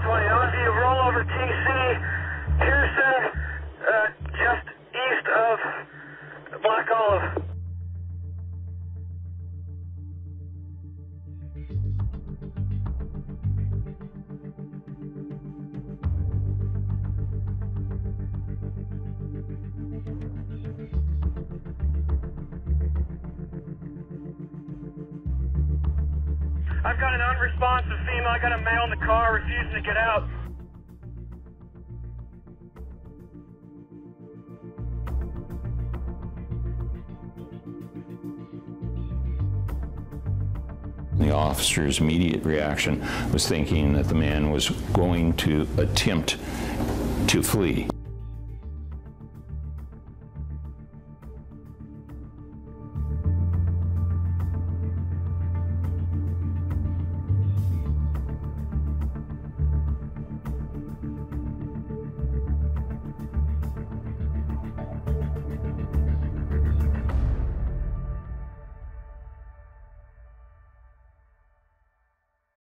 California. Ozzy, roll over TC, Houston, uh, just east of Black Olive. I've got an unresponsive female. I got a male in the car refusing to get out. The officer's immediate reaction was thinking that the man was going to attempt to flee.